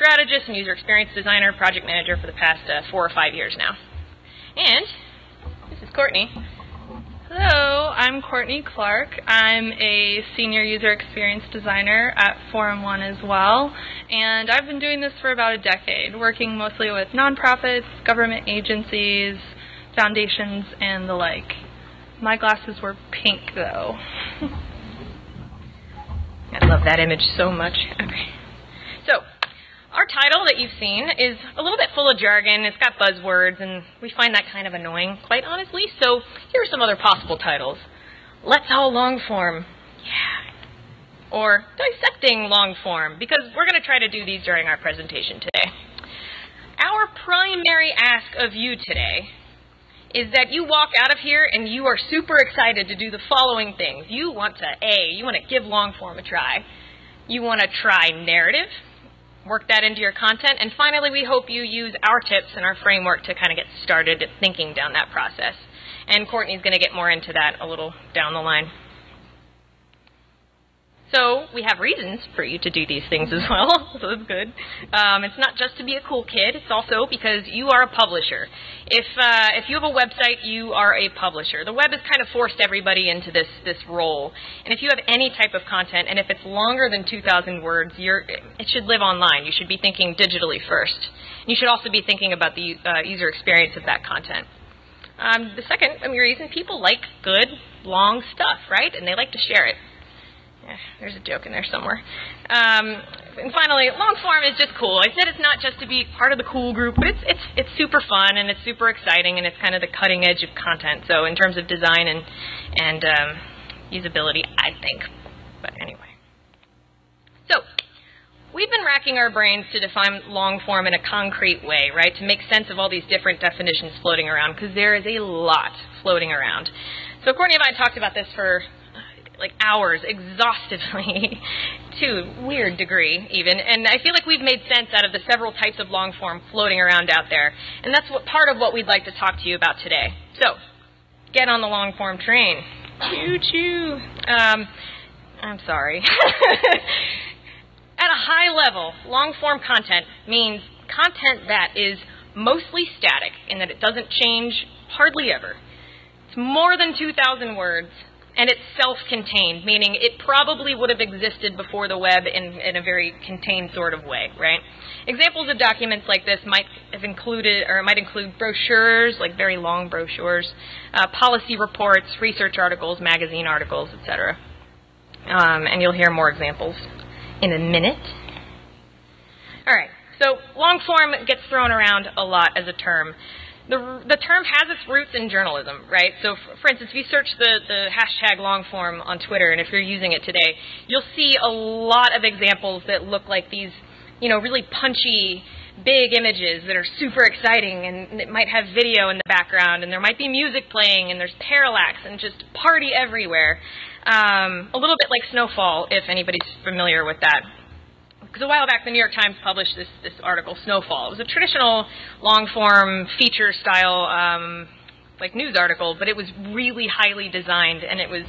strategist and user experience designer, project manager for the past uh, four or five years now. And this is Courtney. Hello, I'm Courtney Clark. I'm a senior user experience designer at Forum One as well, and I've been doing this for about a decade, working mostly with nonprofits, government agencies, foundations, and the like. My glasses were pink though. I love that image so much. Okay. So, our title that you've seen is a little bit full of jargon. It's got buzzwords, and we find that kind of annoying, quite honestly. So, here are some other possible titles. Let's All Long Form. Yeah. Or Dissecting Long Form, because we're going to try to do these during our presentation today. Our primary ask of you today is that you walk out of here and you are super excited to do the following things. You want to, A, you want to give long form a try. You want to try narrative, work that into your content, and finally we hope you use our tips and our framework to kind of get started thinking down that process. And Courtney's going to get more into that a little down the line. So we have reasons for you to do these things as well, so that's good. Um, it's not just to be a cool kid, it's also because you are a publisher. If, uh, if you have a website, you are a publisher. The web has kind of forced everybody into this, this role. And if you have any type of content, and if it's longer than 2,000 words, it should live online. You should be thinking digitally first. You should also be thinking about the uh, user experience of that content. Um, the second I mean, reason, people like good, long stuff, right? And they like to share it. There's a joke in there somewhere. Um, and finally, long form is just cool. I said it's not just to be part of the cool group, but it's it's it's super fun and it's super exciting and it's kind of the cutting edge of content. So in terms of design and and um, usability, I think. But anyway, so we've been racking our brains to define long form in a concrete way, right? To make sense of all these different definitions floating around, because there is a lot floating around. So Courtney and I talked about this for like hours exhaustively to a weird degree even. And i feel like we've made sense out of the several types of long form floating around out there. And that's what part of what we'd like to talk to you about today. So get on the long form train. Choo choo. Um, i'm sorry. At a high level long form content means content that is mostly static in that it doesn't change hardly ever. It's more than 2000 words and it's self-contained, meaning it probably would have existed before the web in, in, a very contained sort of way, right? Examples of documents like this might have included, or might include brochures, like very long brochures, uh, policy reports, research articles, magazine articles, etc. Um, and you'll hear more examples in a minute. All right, so long form gets thrown around a lot as a term the, the term has its roots in journalism, right? So, for, instance, if you search the, the hashtag longform on Twitter, and if you're using it today, you'll see a lot of examples that look like these, you know, really punchy, big images that are super exciting, and it might have video in the background, and there might be music playing, and there's parallax, and just party everywhere. Um, a little bit like Snowfall, if anybody's familiar with that because a while back the New York Times published this, this article, Snowfall. It was a traditional long form feature style um, like news article, but it was really highly designed and it was,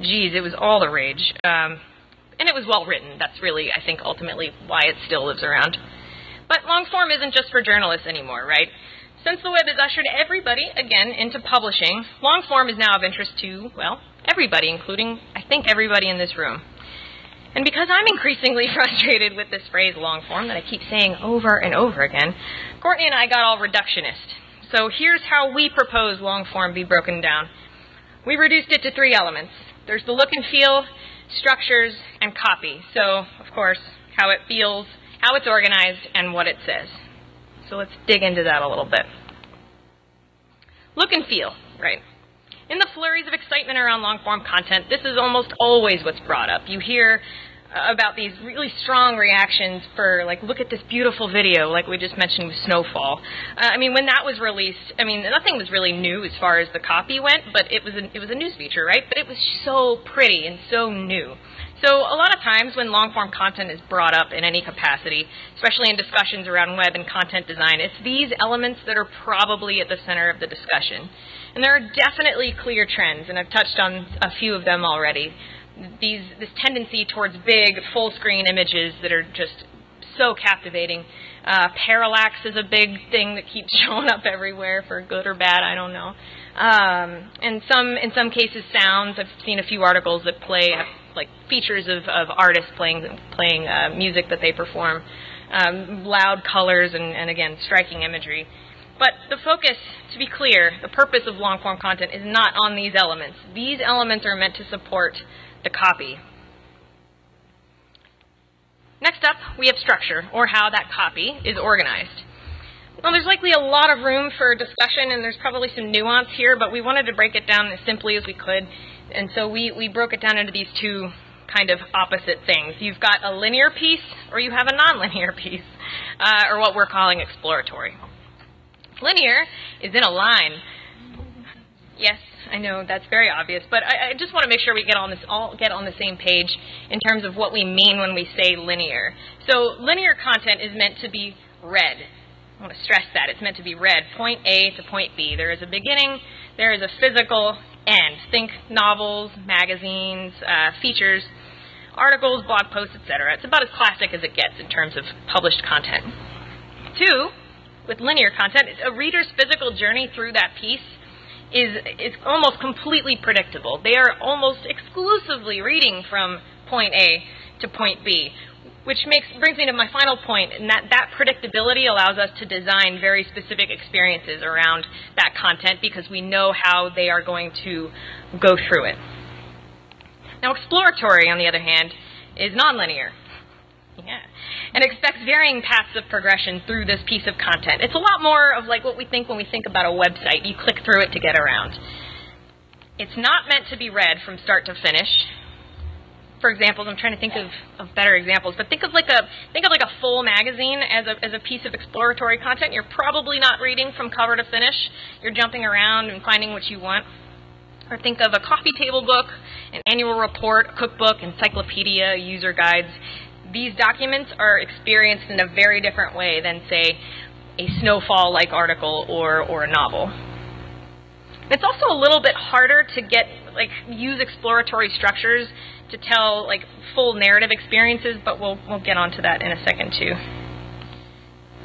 geez, it was all the rage. Um, and it was well written. That's really, I think, ultimately why it still lives around. But long form isn't just for journalists anymore, right? Since the web has ushered everybody, again, into publishing, long form is now of interest to, well, everybody, including, I think, everybody in this room. And because I'm increasingly frustrated with this phrase long form that I keep saying over and over again, Courtney and I got all reductionist. So here's how we propose long form be broken down. We reduced it to three elements. There's the look and feel, structures, and copy. So, of course, how it feels, how it's organized, and what it says. So let's dig into that a little bit. Look and feel, right? In the flurries of excitement around long form content, this is almost always what's brought up. You hear about these really strong reactions for like look at this beautiful video like we just mentioned with snowfall. Uh, i mean when that was released i mean nothing was really new as far as the copy went but it was it was a news feature right? But it was so pretty and so new. So a lot of times when long form content is brought up in any capacity especially in discussions around web and content design it's these elements that are probably at the center of the discussion and there are definitely clear trends, and I've touched on a few of them already. These, this tendency towards big, full screen images that are just so captivating. Uh, parallax is a big thing that keeps showing up everywhere for good or bad, I don't know. Um, and some, in some cases, sounds. I've seen a few articles that play like features of, of artists playing playing uh, music that they perform, um, loud colors, and, and again, striking imagery. But the focus, to be clear, the purpose of long form content is not on these elements. These elements are meant to support the copy. Next up, we have structure, or how that copy is organized. Well, there's likely a lot of room for discussion, and there's probably some nuance here, but we wanted to break it down as simply as we could. And so we, we broke it down into these two kind of opposite things. You've got a linear piece, or you have a nonlinear piece, uh, or what we're calling exploratory. Linear is in a line. Yes, I know that's very obvious, but I, I just want to make sure we get on this all get on the same page in terms of what we mean when we say linear. So linear content is meant to be read. I want to stress that. It's meant to be read, point A to point B. There is a beginning, there is a physical end. Think novels, magazines, uh, features, articles, blog posts, etc. It's about as classic as it gets in terms of published content. Two, with linear content, a reader's physical journey through that piece is, is almost completely predictable. They are almost exclusively reading from point A to point B, which makes brings me to my final point, and that that predictability allows us to design very specific experiences around that content because we know how they are going to go through it. Now, exploratory, on the other hand, is nonlinear. Yeah. And expects varying paths of progression through this piece of content. It's a lot more of like what we think when we think about a website. You click through it to get around. It's not meant to be read from start to finish for examples, I'm trying to think of, of better examples, but think of like a think of like a full magazine as a as a piece of exploratory content. You're probably not reading from cover to finish. You're jumping around and finding what you want. Or think of a coffee table book, an annual report, cookbook, encyclopedia, user guides. These documents are experienced in a very different way than, say, a snowfall like article or, or a novel. It's also a little bit harder to get like use exploratory structures to tell like full narrative experiences, but we'll we'll get onto that in a second too.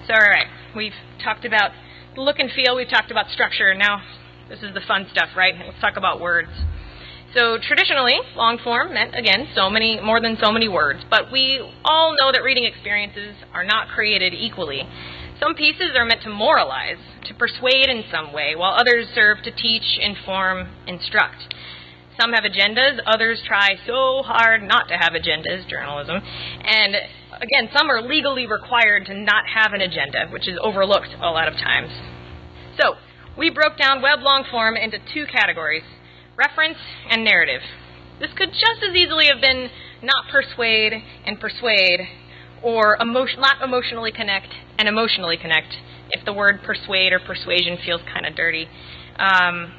So all right, we've talked about the look and feel, we've talked about structure. Now this is the fun stuff, right? Let's talk about words. So traditionally, long form meant again so many more than so many words, but we all know that reading experiences are not created equally. Some pieces are meant to moralize, to persuade in some way, while others serve to teach, inform, instruct. Some have agendas, others try so hard not to have agendas, journalism. And again, some are legally required to not have an agenda, which is overlooked a lot of times. So, we broke down web long form into two categories reference and narrative. This could just as easily have been not persuade and persuade, or emotion, not emotionally connect and emotionally connect, if the word persuade or persuasion feels kind of dirty. Um,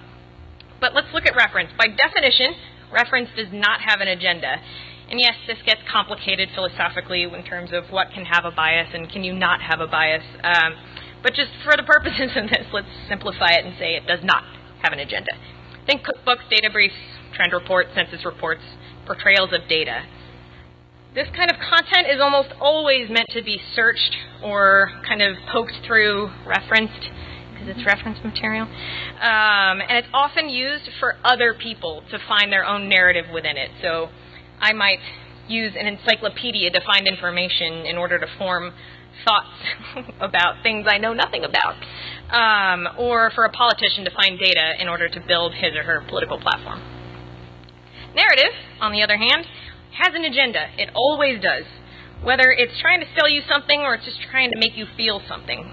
but let's look at reference. By definition, reference does not have an agenda. And yes, this gets complicated philosophically in terms of what can have a bias and can you not have a bias. Um, but just for the purposes of this, let's simplify it and say it does not have an agenda. Think cookbooks, data briefs, trend reports, census reports, portrayals of data. This kind of content is almost always meant to be searched or kind of poked through, referenced because it's reference material. Um, and it's often used for other people to find their own narrative within it. So I might use an encyclopedia to find information in order to form thoughts about things I know nothing about. Um, or for a politician to find data in order to build his or her political platform. Narrative, on the other hand, has an agenda. It always does. Whether it's trying to sell you something or it's just trying to make you feel something.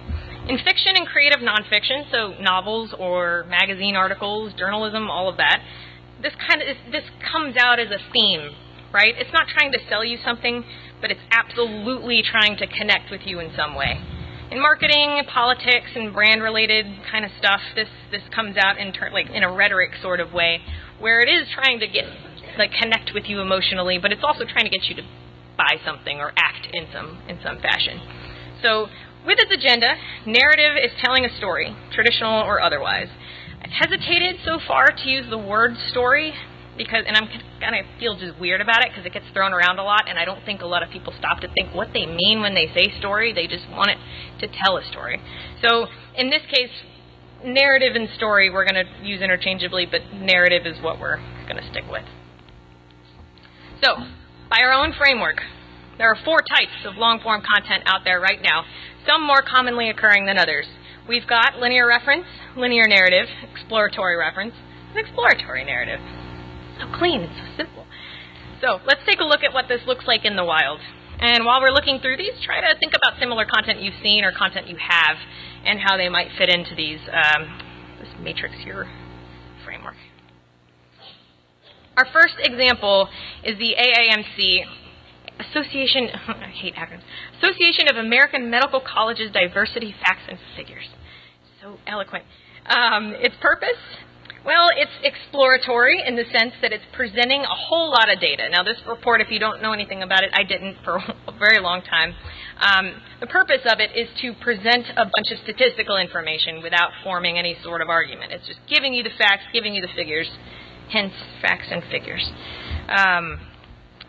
In fiction and creative nonfiction, so novels or magazine articles, journalism, all of that, this kind of this comes out as a theme, right? It's not trying to sell you something, but it's absolutely trying to connect with you in some way. In marketing, politics, and brand-related kind of stuff, this this comes out in ter- like in a rhetoric sort of way, where it is trying to get like connect with you emotionally, but it's also trying to get you to buy something or act in some in some fashion. So with its agenda, narrative is telling a story, traditional or otherwise. I've hesitated so far to use the word story because, and I'm kind of feel just weird about it because it gets thrown around a lot, and I don't think a lot of people stop to think what they mean when they say story. They just want it to tell a story. So in this case, narrative and story we're going to use interchangeably, but narrative is what we're going to stick with. So, by our own framework, there are four types of long form content out there right now, some more commonly occurring than others. We've got linear reference, linear narrative, exploratory reference, and exploratory narrative. So clean, it's so simple. So let's take a look at what this looks like in the wild. And while we're looking through these, try to think about similar content you've seen or content you have and how they might fit into these um, this matrix here framework. Our first example is the AAMC Association, I hate acronyms, Association of American Medical Colleges Diversity Facts and Figures. So eloquent. Um, its purpose? Well, it's exploratory in the sense that it's presenting a whole lot of data. Now, this report, if you don't know anything about it, I didn't for a very long time. Um, the purpose of it is to present a bunch of statistical information without forming any sort of argument. It's just giving you the facts, giving you the figures, hence facts and figures. Um,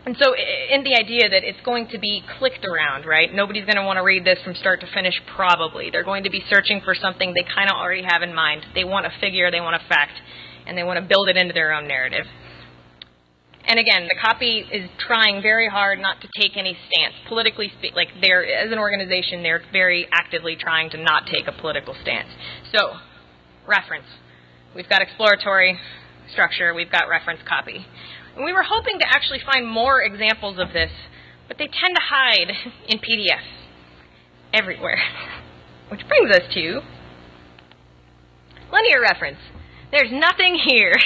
and so, in the idea that it's going to be clicked around, right? Nobody's going to want to read this from start to finish, probably. They're going to be searching for something they kind of already have in mind. They want a figure, they want a fact, and they want to build it into their own narrative. And again, the copy is trying very hard not to take any stance. Politically, spe- like they're as an organization, they're very actively trying to not take a political stance. So, reference. We've got exploratory structure. We've got reference copy. And we were hoping to actually find more examples of this, but they tend to hide in PDFs everywhere. Which brings us to linear reference. There's nothing here.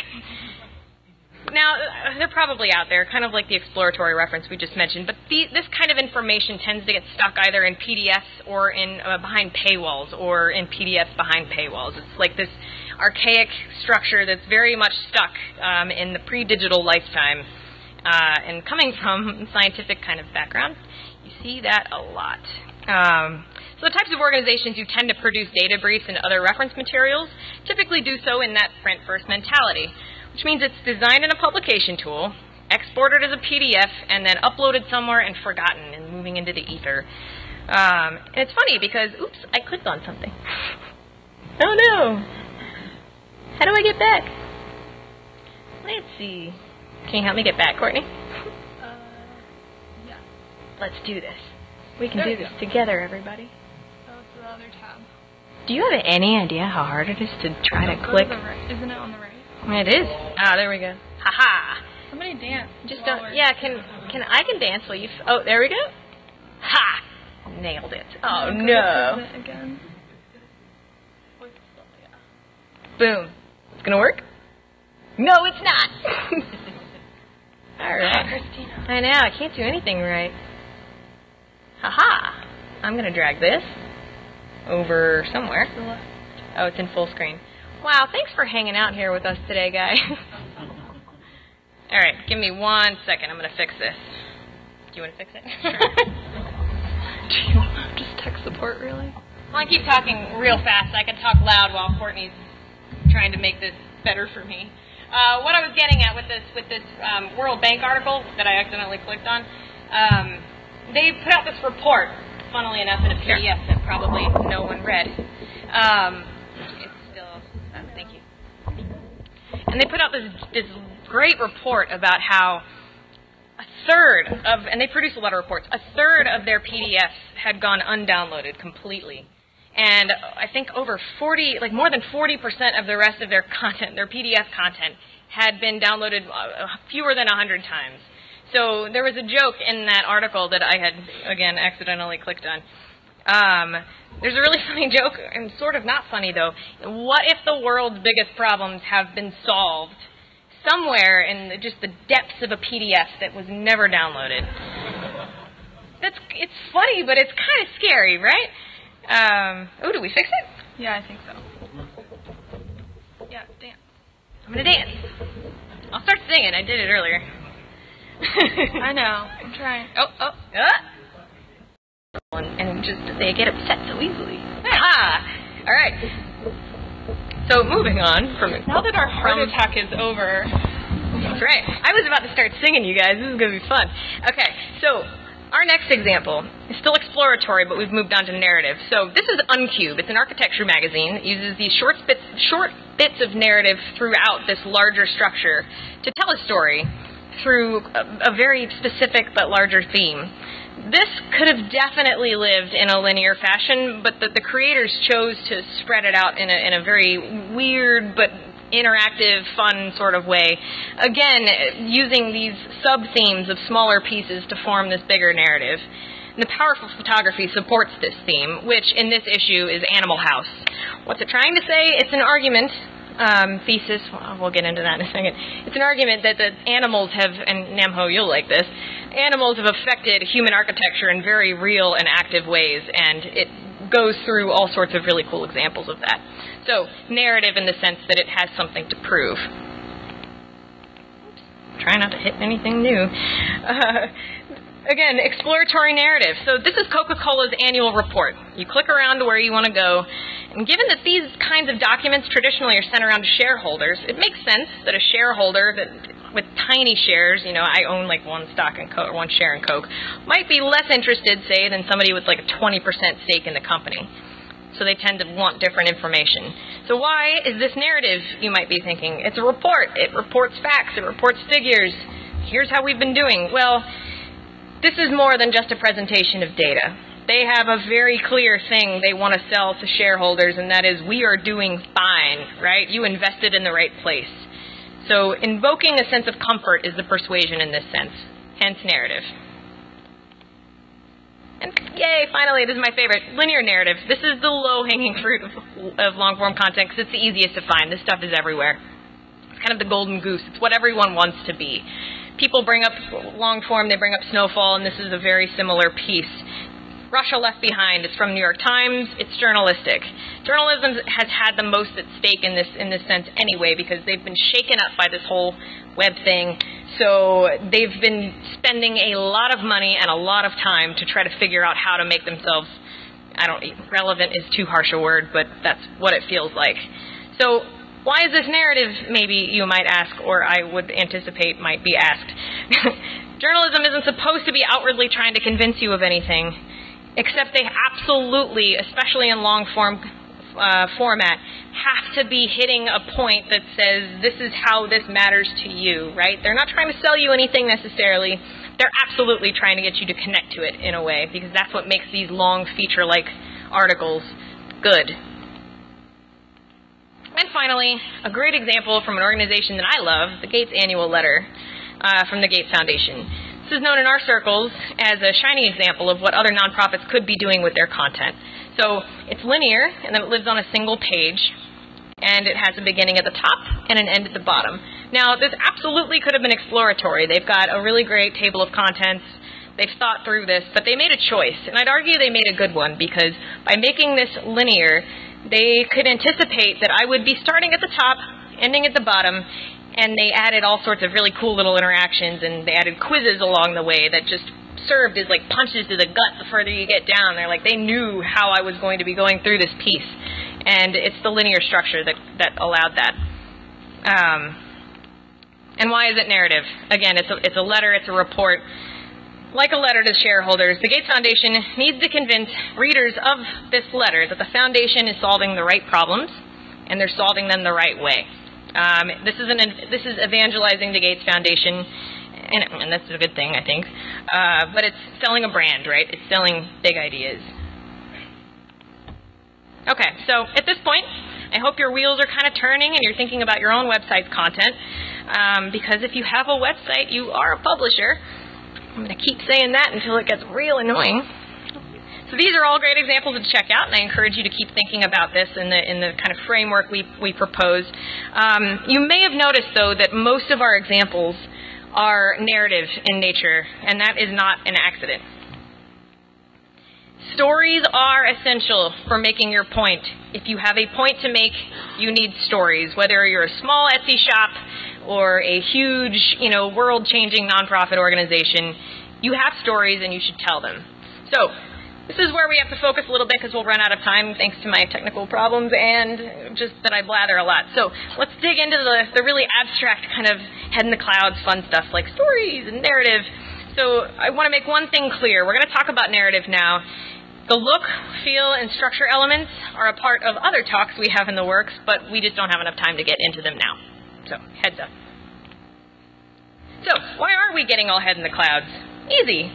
Now, they're probably out there, kind of like the exploratory reference we just mentioned, but the, this kind of information tends to get stuck either in PDFs or in uh, behind paywalls or in PDFs behind paywalls. It's like this archaic structure that's very much stuck um, in the pre-digital lifetime. Uh, and coming from scientific kind of background, you see that a lot. Um, so the types of organizations who tend to produce data briefs and other reference materials typically do so in that print first mentality, which means it's designed in a publication tool, exported as a PDF, and then uploaded somewhere and forgotten and moving into the ether. Um, and it's funny because, oops, I clicked on something. oh no! How do I get back? Let's see. Can you help me get back, Courtney? Uh, yeah. Let's do this. We can There do we this go. together, everybody. Oh, it's the other tab. Do you have any idea how hard it is to try No, to click? right. Isn't it on the right? It is. Ah, there we go. Ha ha. Somebody dance. Just don't. Yeah, can can I can dance while you? Oh, there we go. Ha! Nailed it. Oh no. Again. Boom. It's gonna work? No, it's not. All right. Kristina. I know. I can't do anything right. Haha. I'm gonna drag this over somewhere. To. Oh, it's in full screen. Wow, thanks for hanging out here with us today, guys. All right, give me one second. I'm going to fix this. Do you want to fix it? Do you want to just tech support, really? well, I keep talking real fast. I can talk loud while Courtney's trying to make this better for me. Uh, what I was getting at with this with this um, World Bank article that I accidentally clicked on, um, they put out this report, funnily enough, in a PDF that probably no one read. Um, it's still, uh, thank you. And they put out this this great report about how a third of, and they produce a lot of reports, a third of their PDFs had gone undownloaded completely. And I think over 40, like more than 40% of the rest of their content, their PDF content, had been downloaded uh, fewer than 100 times. So there was a joke in that article that I had, again, accidentally clicked on. Um, there's a really funny joke, and sort of not funny though. What if the world's biggest problems have been solved somewhere in just the depths of a PDF that was never downloaded? That's it's funny, but it's kind of scary, right? Um, oh, do we fix it? Yeah, I think so. Yeah, dance. I'm gonna dance. I'll start singing. I did it earlier. I know. I'm trying. Oh, oh, ah. And, and just they get upset so easily. Ah, all right. So moving on from Now that our heart from- attack is over, That's right. I was about to start singing, you guys. This is going to be fun. Okay, so our next example is still exploratory, but we've moved on to narrative. So this is Uncube. It's an architecture magazine. It uses these short bits, short bits of narrative throughout this larger structure to tell a story through a, a very specific but larger theme. This could have definitely lived in a linear fashion, but the, the creators chose to spread it out in a, in a very weird but interactive, fun sort of way. Again, using these sub themes of smaller pieces to form this bigger narrative. And the powerful photography supports this theme, which in this issue is Animal House. What's it trying to say? It's an argument. Um, thesis, well, we'll get into that in a second. It's an argument that the animals have, and Namho, you'll like this, animals have affected human architecture in very real and active ways, and it goes through all sorts of really cool examples of that. So, narrative in the sense that it has something to prove. Oops, try not to hit anything new. Uh, again, exploratory narrative. So this is Coca-Cola's annual report. You click around to where you want to go, and given that these kinds of documents traditionally are sent around to shareholders, it makes sense that a shareholder that with tiny shares, you know, I own like one stock in Coke one share in Coke, might be less interested, say, than somebody with like a 20% stake in the company. So they tend to want different information. So why is this narrative, you might be thinking? It's a report. It reports facts. It reports figures. Here's how we've been doing. Well, this is more than just a presentation of data. They have a very clear thing they want to sell to shareholders, and that is we are doing fine, right? You invested in the right place. So invoking a sense of comfort is the persuasion in this sense, hence narrative. And yay, finally, this is my favorite, linear narrative. This is the low-hanging fruit of, of long-form content because it's the easiest to find. This stuff is everywhere. It's kind of the golden goose. It's what everyone wants to be. People bring up long form, they bring up snowfall, and this is a very similar piece. Russia Left Behind. It's from New York Times. It's journalistic. Journalism has had the most at stake in this in this sense anyway because they've been shaken up by this whole web thing. So they've been spending a lot of money and a lot of time to try to figure out how to make themselves I don't relevant is too harsh a word, but that's what it feels like. So why is this narrative, maybe you might ask, or I would anticipate might be asked? Journalism isn't supposed to be outwardly trying to convince you of anything except they absolutely, especially in long form uh, format, have to be hitting a point that says this is how this matters to you, right? They're not trying to sell you anything necessarily. They're absolutely trying to get you to connect to it in a way because that's what makes these long feature like articles good. And finally, a great example from an organization that I love, the Gates Annual Letter uh, from the Gates Foundation. This is known in our circles as a shining example of what other nonprofits could be doing with their content. So it's linear, and then it lives on a single page, and it has a beginning at the top and an end at the bottom. Now, this absolutely could have been exploratory. They've got a really great table of contents. They've thought through this, but they made a choice, and I'd argue they made a good one because by making this linear, they could anticipate that I would be starting at the top, ending at the bottom, and they added all sorts of really cool little interactions and they added quizzes along the way that just served as like punches to the gut the further you get down. They're like they knew how I was going to be going through this piece, and it's the linear structure that that allowed that. Um, and why is it narrative? Again, it's a, it's a letter, it's a report. Like a letter to shareholders, the Gates Foundation needs to convince readers of this letter that the foundation is solving the right problems and they're solving them the right way. Um, this is an this is evangelizing the Gates Foundation, and, and that's a good thing, I think. Uh, but it's selling a brand, right? It's selling big ideas. Okay, so at this point, I hope your wheels are kind of turning and you're thinking about your own website's content. Um, because if you have a website, you are a publisher. I'm going to keep saying that until it gets real annoying. So these are all great examples to check out, and I encourage you to keep thinking about this in the in the kind of framework we we propose. Um, you may have noticed though that most of our examples are narrative in nature, and that is not an accident. Stories are essential for making your point. If you have a point to make, you need stories. Whether you're a small Etsy shop or a huge, you know, world-changing nonprofit organization, you have stories and you should tell them. So, This is where we have to focus a little bit because we'll run out of time thanks to my technical problems and just that I blather a lot. So let's dig into the, the really abstract kind of head in the clouds fun stuff like stories and narrative. So I want to make one thing clear. We're going to talk about narrative now. The look, feel, and structure elements are a part of other talks we have in the works, but we just don't have enough time to get into them now. So, heads up. So, why are we getting all head in the clouds? Easy.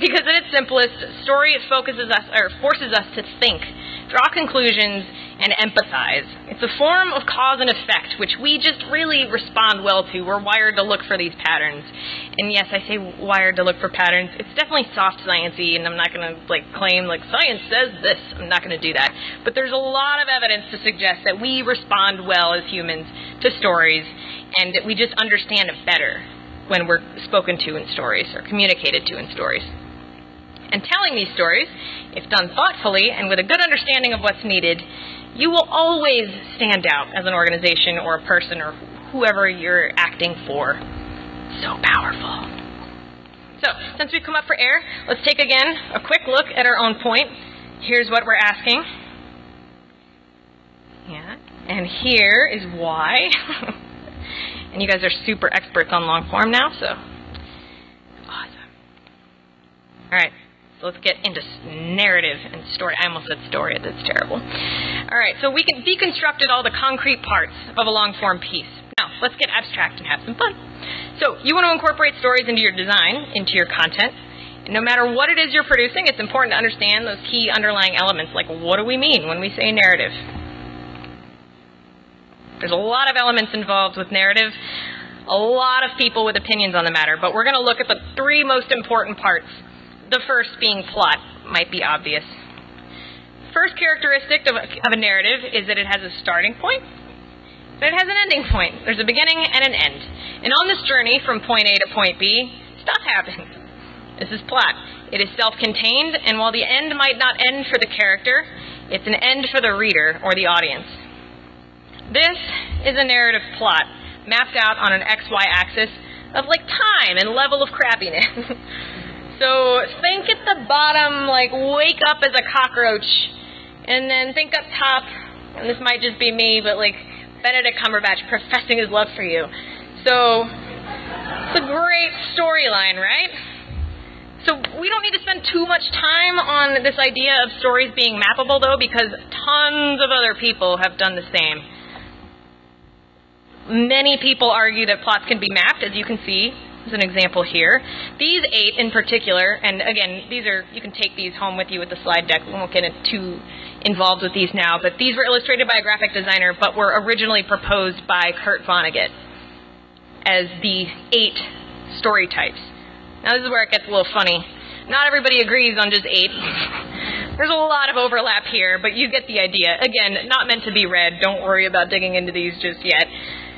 Because at its simplest, story focuses us or forces us to think, draw conclusions, and empathize. It's a form of cause and effect which we just really respond well to. We're wired to look for these patterns. And yes, I say wired to look for patterns. It's definitely soft sciencey, and I'm not going to like claim like science says this. I'm not going to do that. But there's a lot of evidence to suggest that we respond well as humans to stories, and that we just understand it better when we're spoken to in stories or communicated to in stories. And telling these stories, if done thoughtfully and with a good understanding of what's needed, you will always stand out as an organization or a person or whoever you're acting for. So powerful. So, since we've come up for air, let's take again a quick look at our own point. Here's what we're asking. Yeah. And here is why. and you guys are super experts on long form now, so awesome. All right. Let's get into narrative and story. I almost said story. That's terrible. All right, so we can deconstructed all the concrete parts of a long form piece. Now, let's get abstract and have some fun. So, you want to incorporate stories into your design, into your content. And no matter what it is you're producing, it's important to understand those key underlying elements, like what do we mean when we say narrative? There's a lot of elements involved with narrative, a lot of people with opinions on the matter, but we're going to look at the three most important parts the first being plot might be obvious. First characteristic of a, of a narrative is that it has a starting point, but it has an ending point. There's a beginning and an end. And on this journey from point A to point B, stuff happens. This is plot. It is self contained, and while the end might not end for the character, it's an end for the reader or the audience. This is a narrative plot mapped out on an XY axis of like time and level of crappiness. So think at the bottom, like wake up as a cockroach, and then think up top, and this might just be me, but like Benedict Cumberbatch professing his love for you. So it's a great storyline, right? So we don't need to spend too much time on this idea of stories being mappable, though, because tons of other people have done the same. Many people argue that plots can be mapped, as you can see as an example here. These eight in particular, and again, these are you can take these home with you with the slide deck. We won't get too involved with these now, but these were illustrated by a graphic designer, but were originally proposed by Kurt Vonnegut as the eight story types. Now this is where it gets a little funny. Not everybody agrees on just eight. There's a lot of overlap here, but you get the idea. Again, not meant to be read. Don't worry about digging into these just yet.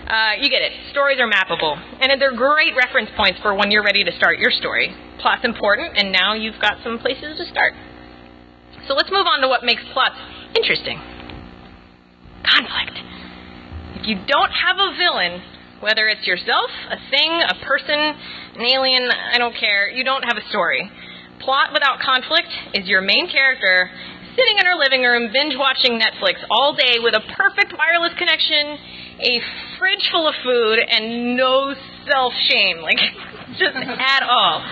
Uh, you get it. Stories are mappable. And they're great reference points for when you're ready to start your story. Plot's important, and now you've got some places to start. So let's move on to what makes plots interesting conflict. If you don't have a villain, whether it's yourself, a thing, a person, an alien, I don't care, you don't have a story. Plot without conflict is your main character sitting in her living room binge watching Netflix all day with a perfect wireless connection a fridge full of food and no self shame, like just at all.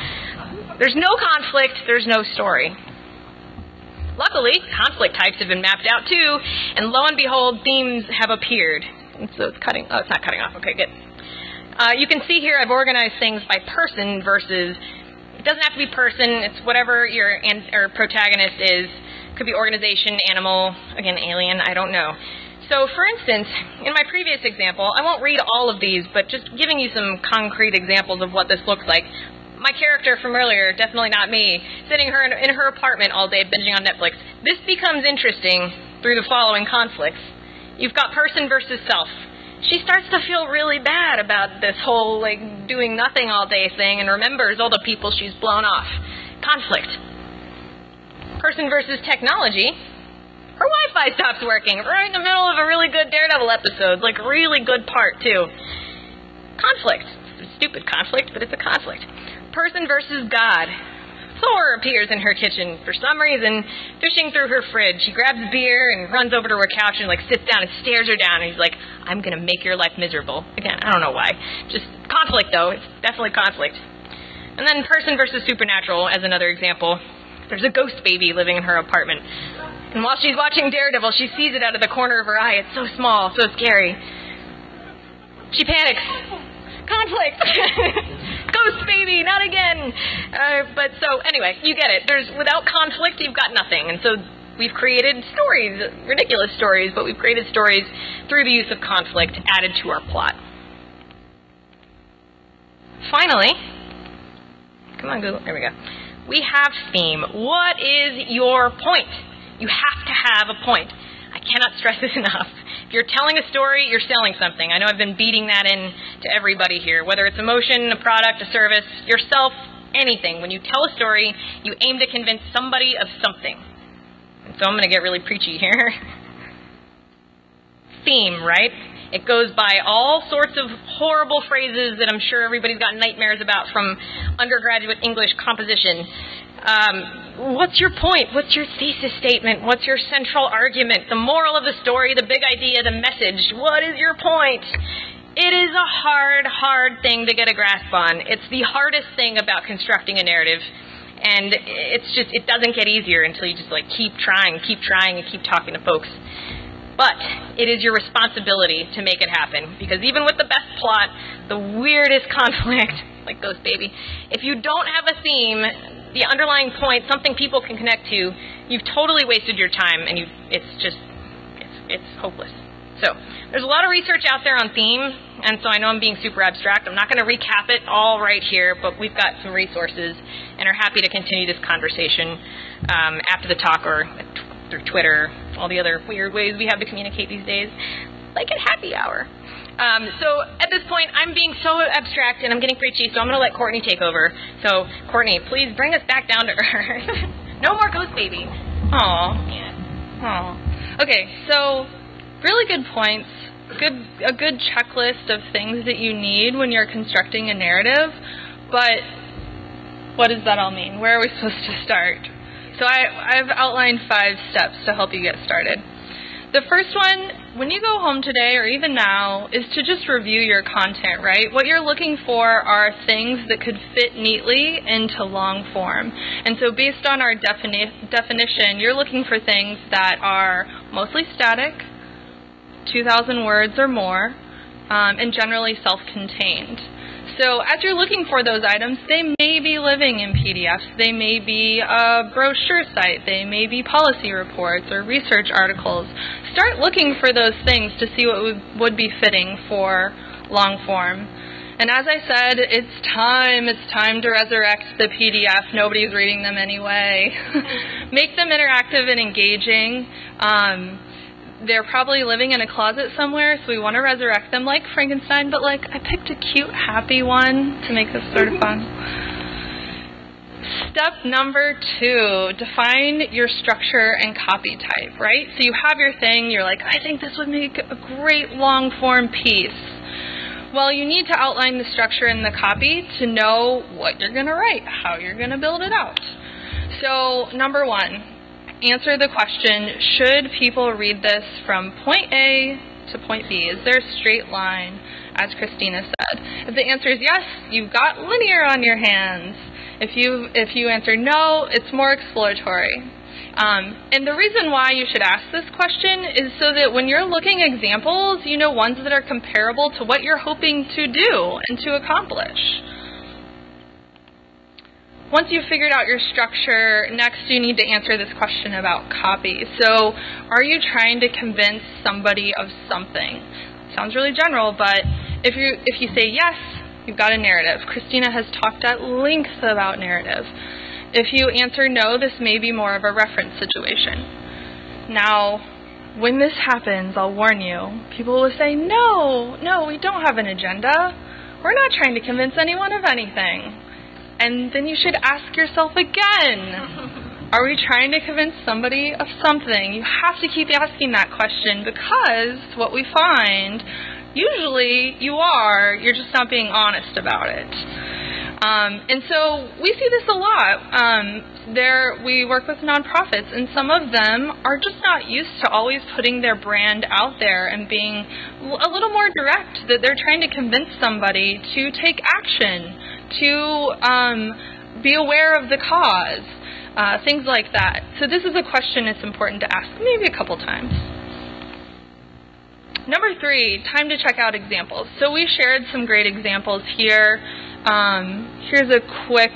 There's no conflict, there's no story. Luckily, conflict types have been mapped out too, and lo and behold, themes have appeared. And so it's cutting. Oh, it's not cutting off. Okay, good. Uh, you can see here I've organized things by person versus. It doesn't have to be person. It's whatever your an, or protagonist is. Could be organization, animal, again, alien. I don't know. So, for instance, in my previous example, I won't read all of these, but just giving you some concrete examples of what this looks like. My character from earlier, definitely not me, sitting her in, in her apartment all day binging on Netflix. This becomes interesting through the following conflicts. You've got person versus self. She starts to feel really bad about this whole like doing nothing all day thing and remembers all the people she's blown off. Conflict. Person versus technology her Wi-Fi stops working right in the middle of a really good Daredevil episode. Like, really good part, too. Conflict. Stupid conflict, but it's a conflict. Person versus God. Thor appears in her kitchen for some reason, fishing through her fridge. He grabs a beer and runs over to her couch and like sits down and stares her down. And he's like, "I'm gonna make your life miserable." Again, I don't know why. Just conflict, though. It's definitely conflict. And then person versus supernatural as another example. There's a ghost baby living in her apartment. And while she's watching Daredevil, she sees it out of the corner of her eye. It's so small, so scary. She panics. Conflict. Ghost baby, not again. Uh, but so anyway, you get it. There's without conflict, you've got nothing. And so we've created stories, ridiculous stories, but we've created stories through the use of conflict added to our plot. Finally, come on, Google. There we go. We have theme. What is your point? You have to have a point. I cannot stress this enough. If you're telling a story, you're selling something. I know I've been beating that in to everybody here, whether it's emotion, a product, a service, yourself, anything. When you tell a story, you aim to convince somebody of something. And so I'm going to get really preachy here. Theme, right? It goes by all sorts of horrible phrases that I'm sure everybody's got nightmares about from undergraduate English composition. Um, what's your point? What's your thesis statement? What's your central argument? The moral of the story, the big idea, the message. What is your point? It is a hard, hard thing to get a grasp on. It's the hardest thing about constructing a narrative. And it's just, it doesn't get easier until you just like keep trying, keep trying, and keep talking to folks. But it is your responsibility to make it happen. Because even with the best plot, the weirdest conflict, like Ghost Baby, if you don't have a theme, the underlying point, something people can connect to, you've totally wasted your time and it's just it's it's hopeless. So there's a lot of research out there on theme, and so I know I'm being super abstract. I'm not going to recap it all right here, but we've got some resources and are happy to continue this conversation um, after the talk or through Twitter, all the other weird ways we have to communicate these days, like at happy hour. Um, so at this point, I'm being so abstract and I'm getting preachy, so I'm going to let Courtney take over. So, Courtney, please bring us back down to earth. no more Ghost Baby. Aw. Aw. Okay, so really good points. Good, a good checklist of things that you need when you're constructing a narrative, but what does that all mean? Where are we supposed to start? So I, I've outlined five steps to help you get started. The first one, when you go home today or even now, is to just review your content, right? What you're looking for are things that could fit neatly into long form. And so, based on our defini- definition, you're looking for things that are mostly static, 2,000 words or more, um, and generally self contained. So as you're looking for those items, they may be living in PDFs, they may be a brochure site, they may be policy reports or research articles. Start looking for those things to see what would be fitting for long form. And as I said, it's time, it's time to resurrect the PDF. Nobody's reading them anyway. Make them interactive and engaging. Um, they're probably living in a closet somewhere, so we want to resurrect them like Frankenstein, but like I picked a cute, happy one to make this sort of fun. Step number two, define your structure and copy type, right? So you have your thing, you're like, I think this would make a great long form piece. Well, you need to outline the structure and the copy to know what you're going to write, how you're going to build it out. So, number one, answer the question should people read this from point A to point B? Is there a straight line, as Kristina said? If the answer is yes, you've got linear on your hands. If you, if you answer no, it's more exploratory. Um, and the reason why you should ask this question is so that when you're looking examples, you know ones that are comparable to what you're hoping to do and to accomplish. Once you've figured out your structure, next you need to answer this question about copy. So, are you trying to convince somebody of something? Sounds really general, but if you if you say yes, you've got a narrative. Kristina has talked at length about narrative. If you answer no, this may be more of a reference situation. Now, when this happens, I'll warn you, people will say, No, no, we don't have an agenda. We're not trying to convince anyone of anything. And then you should ask yourself again Are we trying to convince somebody of something? You have to keep asking that question because what we find usually you are, you're just not being honest about it. Um, and so we see this a lot. Um, there, we work with nonprofits, and some of them are just not used to always putting their brand out there and being a little more direct. That they're trying to convince somebody to take action, to um, be aware of the cause, uh, things like that. So this is a question it's important to ask maybe a couple times. Number three, time to check out examples. So we shared some great examples here. Um, here's a quick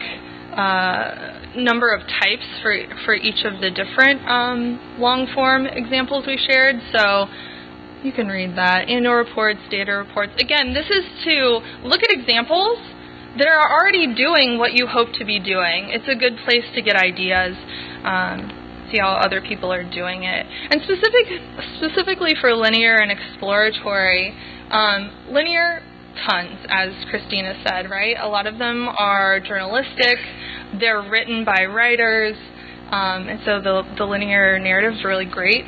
uh, number of types for, for each of the different um, long form examples we shared. So you can read that. Annual reports, data reports. Again, this is to look at examples that are already doing what you hope to be doing. It's a good place to get ideas. Um, see how other people are doing it. And specific, specifically for linear and exploratory, um, linear tons, as Kristina said, right? A lot of them are journalistic, they're written by writers, um, and so the, the linear narrative is really great.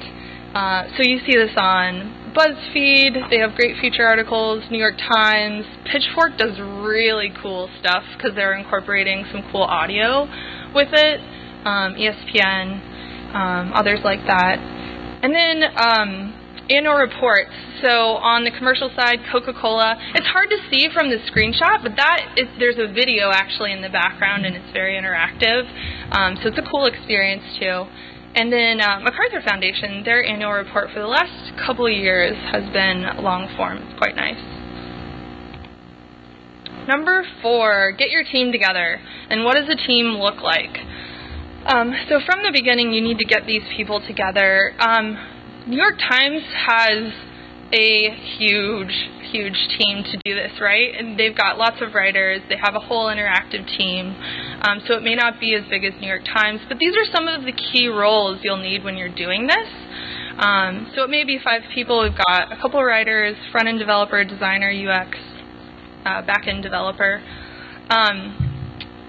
Uh, so you see this on BuzzFeed, they have great feature articles, New York Times, Pitchfork does really cool stuff because they're incorporating some cool audio with it, um, ESPN, um, others like that. And then um, annual reports. So on the commercial side, Coca-Cola. It's hard to see from the screenshot, but that is there's a video actually in the background, and it's very interactive. Um, so it's a cool experience too. And then uh, MacArthur Foundation, their annual report for the last couple of years has been long form. It's quite nice. Number four, get your team together. And what does a team look like? Um, so from the beginning, you need to get these people together. Um, New York Times has a huge, huge team to do this, right? And they've got lots of writers. They have a whole interactive team. Um, so it may not be as big as New York Times, but these are some of the key roles you'll need when you're doing this. Um, so it may be five people. We've got a couple writers, front-end developer, designer, UX, uh, back-end developer. Um,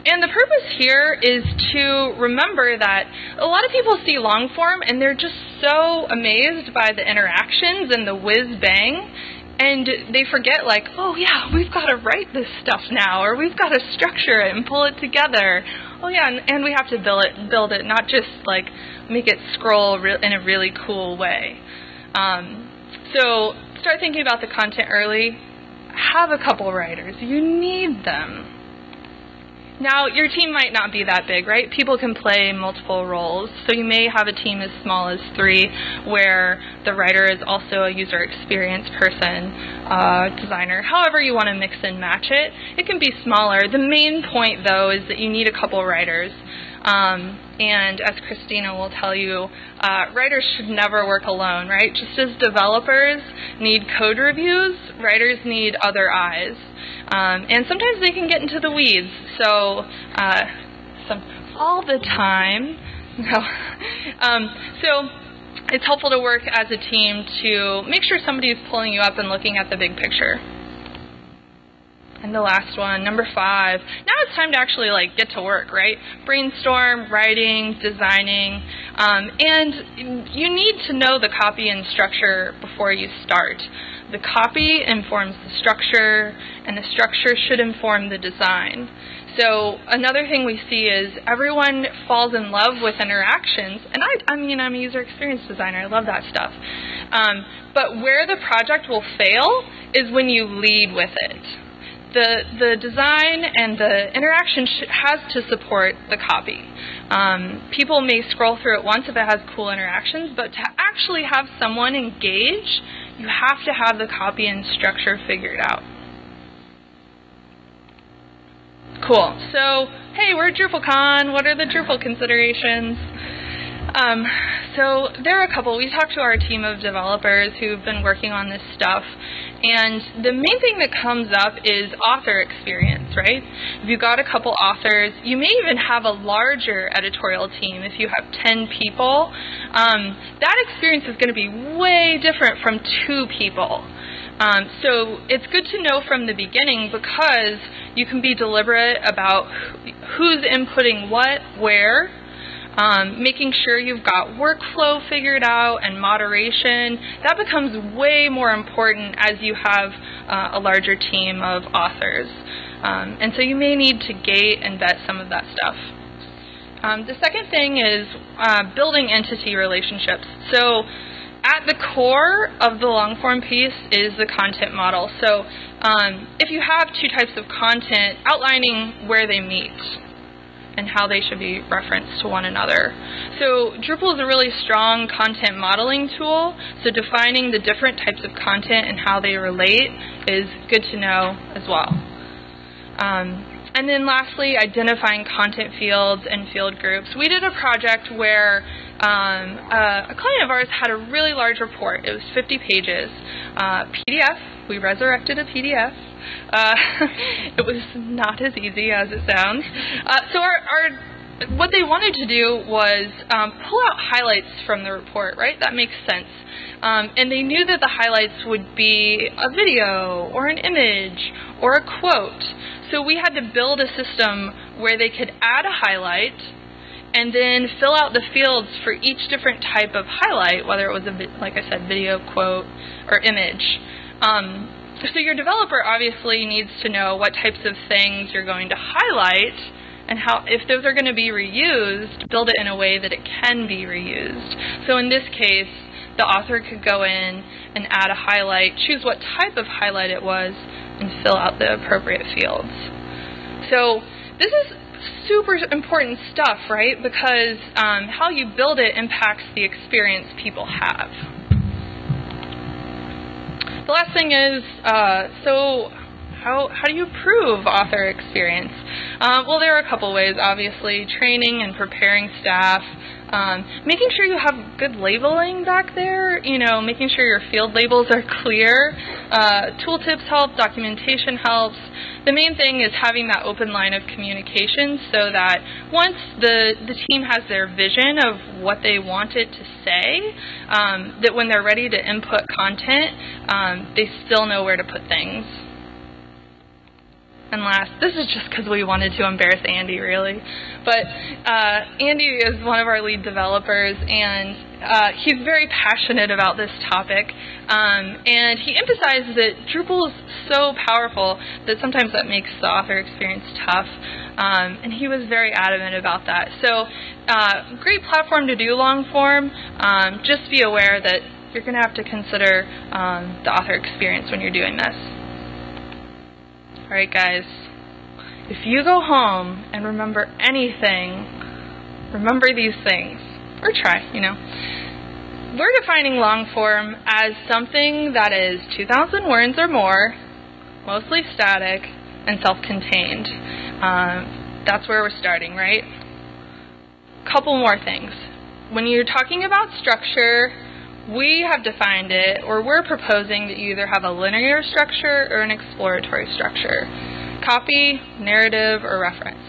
and the purpose here is to remember that a lot of people see long form and they're just so amazed by the interactions and the whiz bang and they forget like, oh yeah, we've got to write this stuff now or we've got to structure it and pull it together. Oh yeah, and, and we have to build it, build it, not just like make it scroll in a really cool way. Um, so start thinking about the content early. Have a couple writers. You need them. Now, your team might not be that big, right? People can play multiple roles. So you may have a team as small as three where the writer is also a user experience person, uh, designer, however you want to mix and match it. It can be smaller. The main point, though, is that you need a couple writers. Um, and as Kristina will tell you, uh, writers should never work alone, right? Just as developers need code reviews, writers need other eyes. Um, and sometimes they can get into the weeds. So, uh, some, all the time. No. um, so, it's helpful to work as a team to make sure somebody is pulling you up and looking at the big picture. And the last one, number five. Now it's time to actually like get to work, right? Brainstorm, writing, designing, um, and you need to know the copy and structure before you start. The copy informs the structure, and the structure should inform the design. So another thing we see is everyone falls in love with interactions, and I, I mean, I'm a user experience designer. I love that stuff. Um, but where the project will fail is when you lead with it. The, the design and the interaction has to support the copy. Um, people may scroll through it once if it has cool interactions, but to actually have someone engage you have to have the copy and structure figured out. Cool. So, hey, we're DrupalCon. What are the Drupal considerations? Um, so there are a couple. We talked to our team of developers who've been working on this stuff, and the main thing that comes up is author experience, right? If you've got a couple authors, you may even have a larger editorial team. If you have 10 people, um, that experience is going to be way different from two people. Um, so it's good to know from the beginning because you can be deliberate about who's inputting what, where, um, making sure you've got workflow figured out and moderation. That becomes way more important as you have uh, a larger team of authors. Um, and so you may need to gate and vet some of that stuff. Um, the second thing is uh, building entity relationships. So at the core of the long form piece is the content model. So um, if you have two types of content, outlining where they meet and how they should be referenced to one another. So Drupal is a really strong content modeling tool, so defining the different types of content and how they relate is good to know as well. Um, and then lastly, identifying content fields and field groups. We did a project where um, uh, a client of ours had a really large report. It was 50 pages. Uh, PDF, we resurrected a PDF. Uh, it was not as easy as it sounds. Uh, so our, our, what they wanted to do was um, pull out highlights from the report, right? That makes sense. Um, and they knew that the highlights would be a video or an image or a quote. So we had to build a system where they could add a highlight and then fill out the fields for each different type of highlight, whether it was a, like I said, video, quote, or image. Um, so your developer obviously needs to know what types of things you're going to highlight and how if those are going to be reused, build it in a way that it can be reused. So in this case, the author could go in and add a highlight, choose what type of highlight it was, and fill out the appropriate fields. So this is super important stuff, right? Because um, how you build it impacts the experience people have. The last thing is, uh, so how, how do you prove author experience? Uh, well, there are a couple ways, obviously. Training and preparing staff, um, making sure you have good labeling back there, you know, making sure your field labels are clear. Uh, tooltips help, documentation helps. The main thing is having that open line of communication so that once the, the team has their vision of what they want it to say, um, that when they're ready to input content, um, they still know where to put things. And last, this is just because we wanted to embarrass Andy, really. But uh, Andy is one of our lead developers, and uh, he's very passionate about this topic. Um, and he emphasizes that Drupal is so powerful that sometimes that makes the author experience tough. Um, and he was very adamant about that. So, uh, great platform to do long form. Um, just be aware that you're going to have to consider um, the author experience when you're doing this. Alright, guys. If you go home and remember anything, remember these things. Or try, you know. We're defining long form as something that is 2,000 words or more, mostly static, and self contained. Um, that's where we're starting, right? Couple more things. When you're talking about structure, we have defined it, or we're proposing that you either have a linear structure or an exploratory structure copy, narrative, or reference.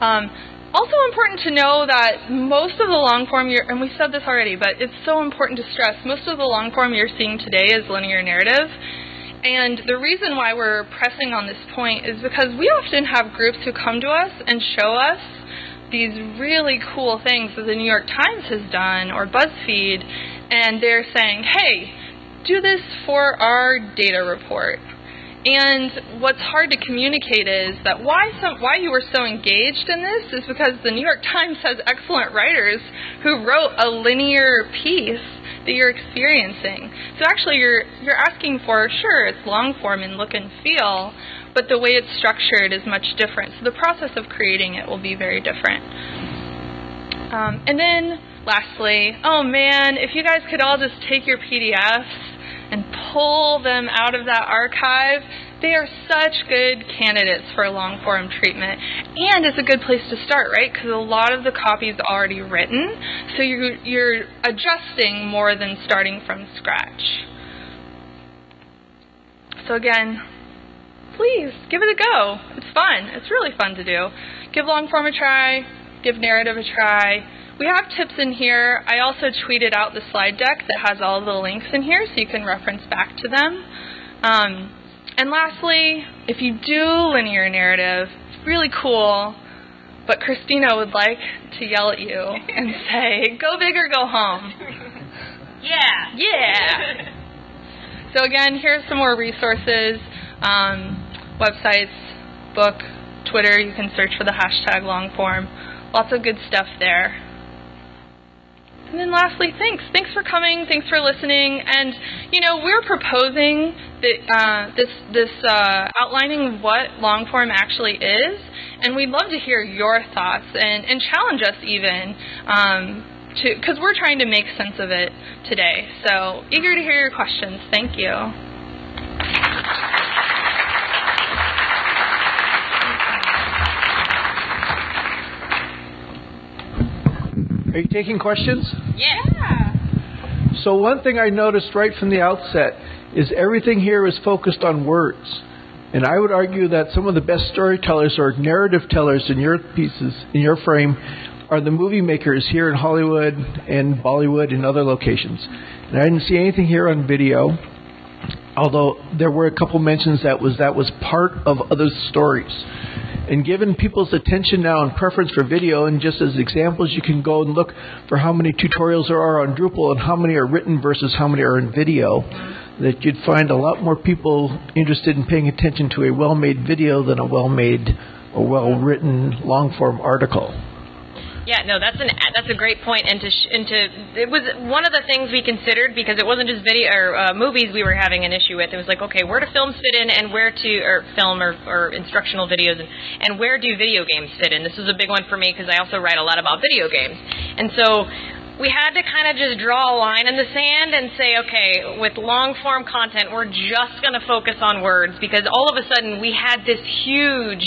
Um, also important to know that most of the long form, and we said this already, but it's so important to stress, most of the long form you're seeing today is linear narrative. And the reason why we're pressing on this point is because we often have groups who come to us and show us these really cool things that the New York Times has done or BuzzFeed, and they're saying, hey, do this for our data report. And what's hard to communicate is that why why you were so engaged in this is because the New York Times has excellent writers who wrote a linear piece that you're experiencing. So actually, you're you're asking for sure it's long form and look and feel, but the way it's structured is much different. So the process of creating it will be very different. Um, and then lastly, oh man, if you guys could all just take your PDFs and pull them out of that archive, they are such good candidates for long form treatment. And it's a good place to start, right? Because a lot of the copy is already written, so you're, you're adjusting more than starting from scratch. So again, please give it a go. It's fun. It's really fun to do. Give long form a try, give narrative a try. We have tips in here. I also tweeted out the slide deck that has all the links in here so you can reference back to them. Um, and lastly, if you do linear narrative, it's really cool, but Kristina would like to yell at you and say, go big or go home. Yeah. Yeah. so again, here's some more resources. Um, websites, book, Twitter. You can search for the hashtag longform. Lots of good stuff there. And then lastly, thanks. Thanks for coming. Thanks for listening. And you know, we're proposing that uh, this this uh, outlining what long form actually is, and we'd love to hear your thoughts and and challenge us even. Um, because we're trying to make sense of it today. So eager to hear your questions. Thank you. Are you taking questions? Yeah. So, one thing I noticed right from the outset is everything here is focused on words. And I would argue that some of the best storytellers or narrative tellers in your pieces, in your frame, are the movie makers here in Hollywood and Bollywood and other locations. And I didn't see anything here on video, although there were a couple mentions that was that was part of other stories. And given people's attention now and preference for video, and just as examples, you can go and look for how many tutorials there are on Drupal and how many are written versus how many are in video. That you'd find a lot more people interested in paying attention to a well made video than a well made or well written long form article. Yeah, no, that's an that's a great point. And to and to it was one of the things we considered because it wasn't just video or uh, movies we were having an issue with. It was like, okay, where do films fit in, and where to or film or, or instructional videos, and, and where do video games fit in? This was a big one for me because I also write a lot about video games, and so we had to kind of just draw a line in the sand and say, okay, with long form content, we're just going to focus on words because all of a sudden we had this huge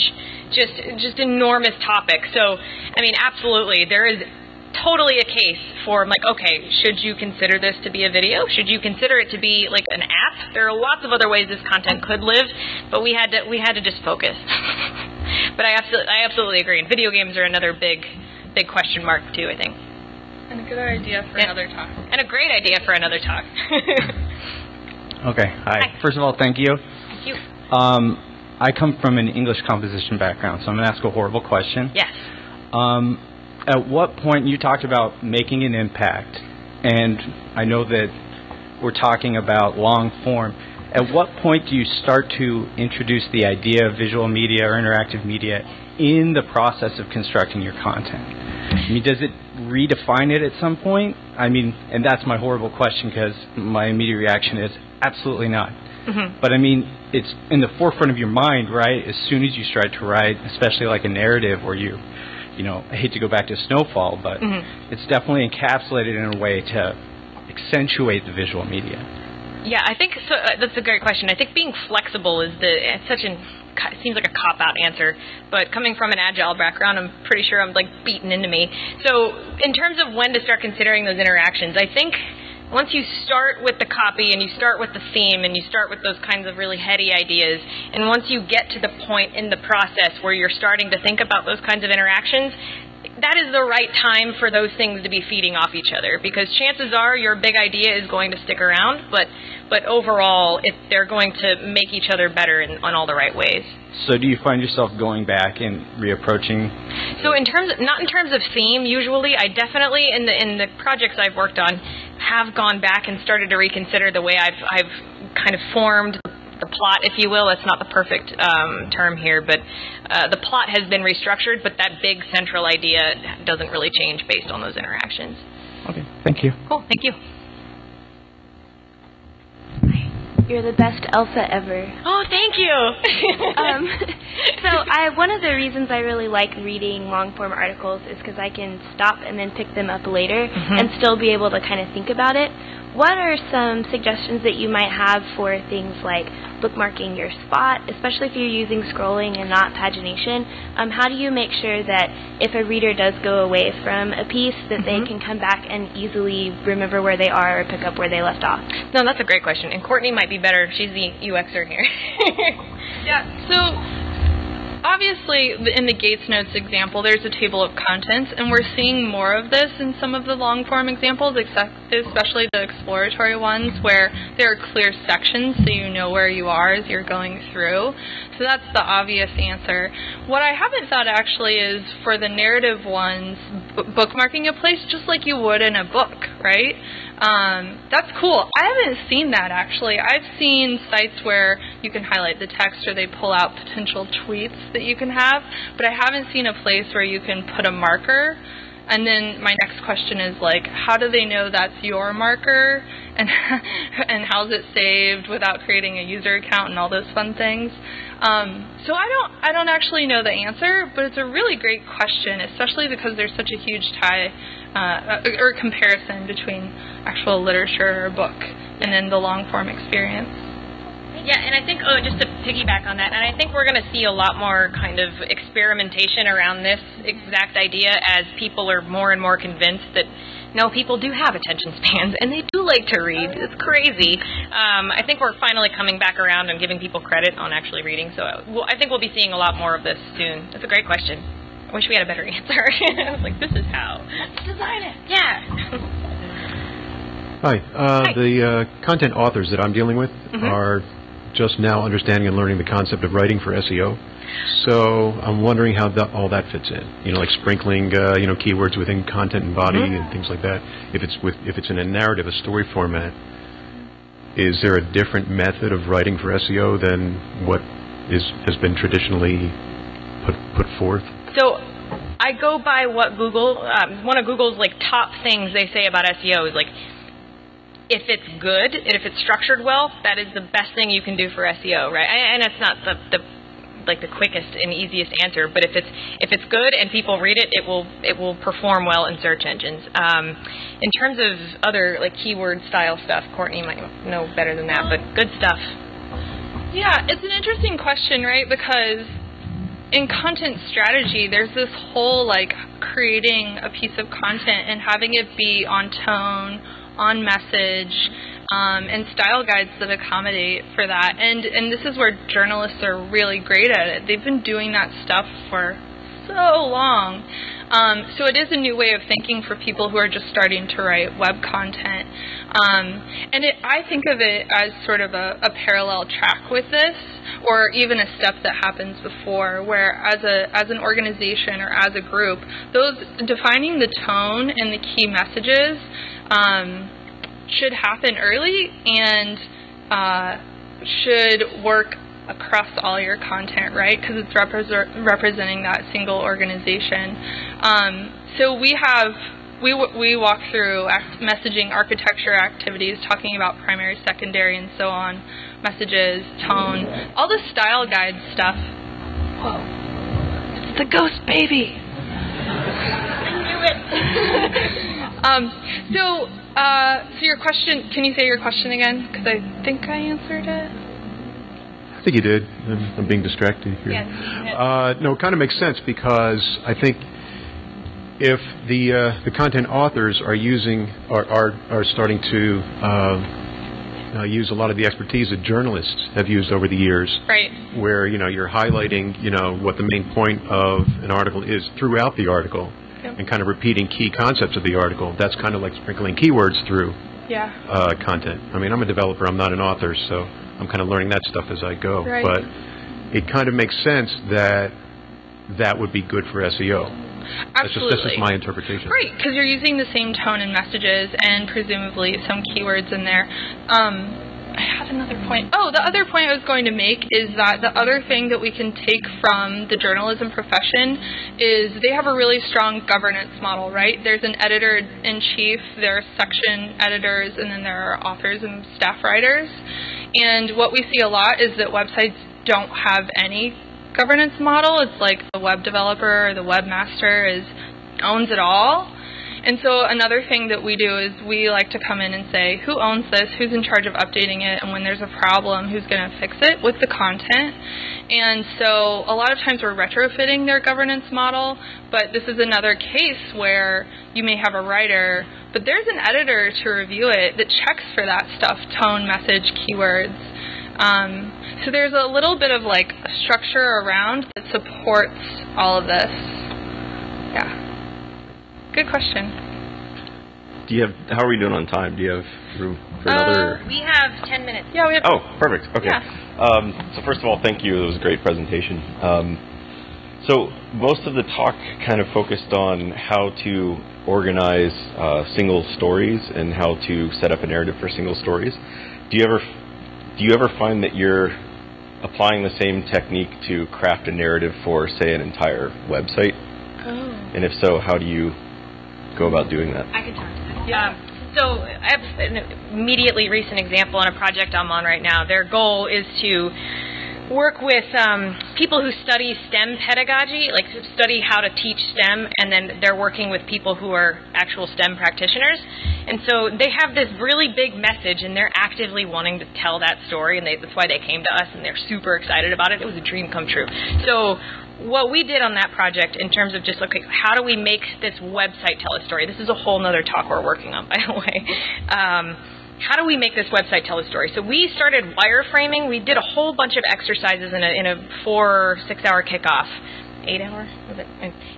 just just enormous topic. So, I mean, absolutely, there is totally a case for like, okay, should you consider this to be a video? Should you consider it to be like an app? There are lots of other ways this content could live, but we had to we had to just focus. but I absolutely I absolutely agree. And video games are another big big question mark too. I think. And a good idea for and, another talk. And a great idea for another talk. okay. Hi. Hi. First of all, thank you. Thank you. Um, I come from an English composition background, so I'm going to ask a horrible question. Yes. Um, at what point you talked about making an impact, and I know that we're talking about long form. At what point do you start to introduce the idea of visual media or interactive media in the process of constructing your content? I mean, does it redefine it at some point? I mean, and that's my horrible question because my immediate reaction is absolutely not. Mm-hmm. But I mean, it's in the forefront of your mind, right? As soon as you start to write, especially like a narrative where you, you know, I hate to go back to Snowfall, but mm-hmm. it's definitely encapsulated in a way to accentuate the visual media. Yeah, I think so. Uh, that's a great question. I think being flexible is the it's such an seems like a cop out answer, but coming from an agile background, I'm pretty sure I'm like beaten into me. So, in terms of when to start considering those interactions, I think once you start with the copy and you start with the theme and you start with those kinds of really heady ideas, and once you get to the point in the process where you're starting to think about those kinds of interactions, that is the right time for those things to be feeding off each other because chances are your big idea is going to stick around, but but overall, it, they're going to make each other better in, on all the right ways. So, do you find yourself going back and reapproaching? So, in terms, of, not in terms of theme, usually, I definitely in the in the projects I've worked on have gone back and started to reconsider the way I've I've kind of formed the plot, if you will. That's not the perfect um, term here, but uh, the plot has been restructured, but that big central idea doesn't really change based on those interactions. Okay, thank you. Cool, thank you. You're the best Elsa ever. Oh, thank you. um, so, I one of the reasons I really like reading long form articles is because I can stop and then pick them up later mm-hmm. and still be able to kind of think about it. What are some suggestions that you might have for things like bookmarking your spot, especially if you're using scrolling and not pagination? Um, how do you make sure that if a reader does go away from a piece, that mm-hmm. they can come back and easily remember where they are or pick up where they left off? No, that's a great question. And Courtney might be better. She's the UXer here. yeah. So obviously, in the Gates Notes example, there's a table of contents, and we're seeing more of this in some of the long form examples, especially the exploratory ones where there are clear sections so you know where you are as you're going through. So that's the obvious answer. What I haven't thought actually is for the narrative ones, bookmarking a place just like you would in a book, right? Um, that's cool. I haven't seen that actually. I've seen sites where you can highlight the text or they pull out potential tweets that you can have. But I haven't seen a place where you can put a marker and then my next question is like, how do they know that's your marker, and and how's it saved without creating a user account and all those fun things? Um, so I don't I don't actually know the answer, but it's a really great question, especially because there's such a huge tie uh, or comparison between actual literature or book and then the long form experience. Yeah, and I think, oh, just to piggyback on that, and I think we're going to see a lot more kind of experimentation around this exact idea as people are more and more convinced that no, people do have attention spans and they do like to read. It's crazy. Um, I think we're finally coming back around and giving people credit on actually reading. So I think we'll be seeing a lot more of this soon. That's a great question. I wish we had a better answer. I was like, this is how. Design it. Yeah. Hi. Uh, Hi. The uh, content authors that I'm dealing with mm-hmm. are just now understanding and learning the concept of writing for SEO. So I'm wondering how that, all that fits in. You know, like sprinkling, uh, you know, keywords within content and body mm-hmm. and things like that. If it's with, if it's in a narrative, a story format, is there a different method of writing for SEO than what is has been traditionally put put forth? So I go by what Google, um, one of Google's like top things they say about SEO is like if it's good and if it's structured well, that is the best thing you can do for SEO, right? And it's not the, the like the quickest and easiest answer, but if it's if it's good and people read it, it will it will perform well in search engines. Um, in terms of other like keyword style stuff, Courtney might know better than that, but good stuff. Yeah, it's an interesting question, right? Because in content strategy, there's this whole like creating a piece of content and having it be on tone on message, um, and style guides that accommodate for that. And and this is where journalists are really great at it. They've been doing that stuff for so long. Um, so it is a new way of thinking for people who are just starting to write web content. Um, and it, I think of it as sort of a, a, parallel track with this, or even a step that happens before, where as a as an organization or as a group, those defining the tone and the key messages um, should happen early and uh, should work across all your content, right? Because it's repre- representing that single organization. Um, so we have we we walk through messaging architecture activities, talking about primary, secondary, and so on, messages, tone, all the style guide stuff. Whoa, it's the ghost baby. I knew it. Um, so, uh, so your question, can you say your question again? Because I think I answered it. I think you did. I'm, being distracted here. Yes. Uh, no, it kind of makes sense because I think if the uh, the content authors are using are are, are starting to uh, uh, use a lot of the expertise that journalists have used over the years, right? Where you know you're highlighting you know what the main point of an article is throughout the article, and kind of repeating key concepts of the article. That's kind of like sprinkling keywords through yeah. uh, content. I mean, I'm a developer. I'm not an author, so I'm kind of learning that stuff as I go. Right. But it kind of makes sense that that would be good for SEO. Absolutely. That's just, that's just my interpretation. Right, because you're using the same tone and messages and presumably some keywords in there. Um, I had another point. Oh, the other point I was going to make is that the other thing that we can take from the journalism profession is they have a really strong governance model, right? There's an editor in chief, there are section editors, and then there are authors and staff writers. And what we see a lot is that websites don't have any governance model. It's like the web developer or the webmaster is owns it all. And so another thing that we do is we like to come in and say, who owns this? Who's in charge of updating it? And when there's a problem, who's going to fix it with the content? And so a lot of times we're retrofitting their governance model, but this is another case where you may have a writer, but there's an editor to review it that checks for that stuff, tone, message, keywords. Um, so there's a little bit of like a structure around that supports all of this. Yeah. Good question. Do you have? How are we doing on time? Do you have room for another? Uh, we have ten minutes. Yeah, we have. Oh, perfect. Okay. Yeah. Um, so first of all, thank you. It was a great presentation. Um, so most of the talk kind of focused on how to organize uh, single stories and how to set up a narrative for single stories. Do you ever do you ever find that you're applying the same technique to craft a narrative for, say, an entire website? Oh. And if so, how do you go about doing that? I can talk to. Yeah. So I have an immediately recent example on a project I'm on right now. Their goal is to work with um, people who study STEM pedagogy, like study how to teach STEM, and then they're working with people who are actual STEM practitioners. And so they have this really big message, and they're actively wanting to tell that story, and they, that's why they came to us, and they're super excited about it. It was a dream come true. So what we did on that project in terms of just okay, how do we make this website tell a story? This is a whole other talk we're working on, by the way. Um, how do we make this website tell a story? So we started wireframing. We did a whole bunch of exercises in a, in a four, six hour kickoff. Eight hour?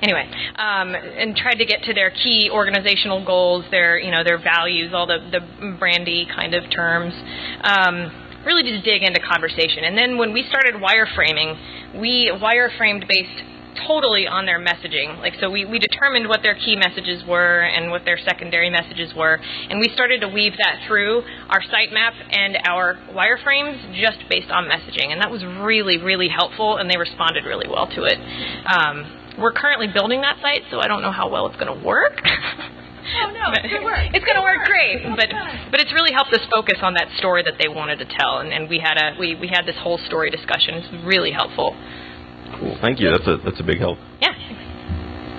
Anyway, um, and tried to get to their key organizational goals, their you know their values, all the the brandy kind of terms. Um, really just dig into conversation. And then when we started wireframing, we wireframed based totally on their messaging. Like so we, we determined what their key messages were and what their secondary messages were. And we started to weave that through our sitemap and our wireframes just based on messaging. And that was really, really helpful and they responded really well to it. Um, we're currently building that site, so I don't know how well it's going to work. Oh no, it's gonna work. It's gonna work great, but but it's really helped us focus on that story that they wanted to tell, and, and we had a we, we had this whole story discussion. It's really helpful. Cool. Thank you. That's a that's a big help. Yeah.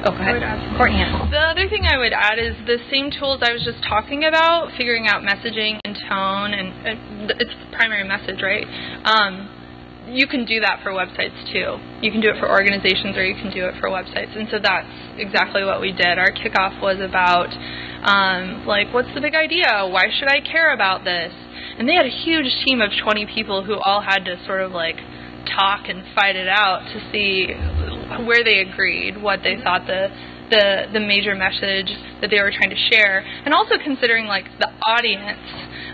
Oh, go ahead. Courtney. The other thing I would add is the same tools I was just talking about, figuring out messaging and tone, and, and it's the primary message, right? Um, you can do that for websites too. You can do it for organizations or you can do it for websites. And so that's exactly what we did. Our kickoff was about um, like, what's the big idea? Why should I care about this? And they had a huge team of 20 people who all had to sort of like talk and fight it out to see where they agreed, what they thought the the the major message that they were trying to share, and also considering like the audience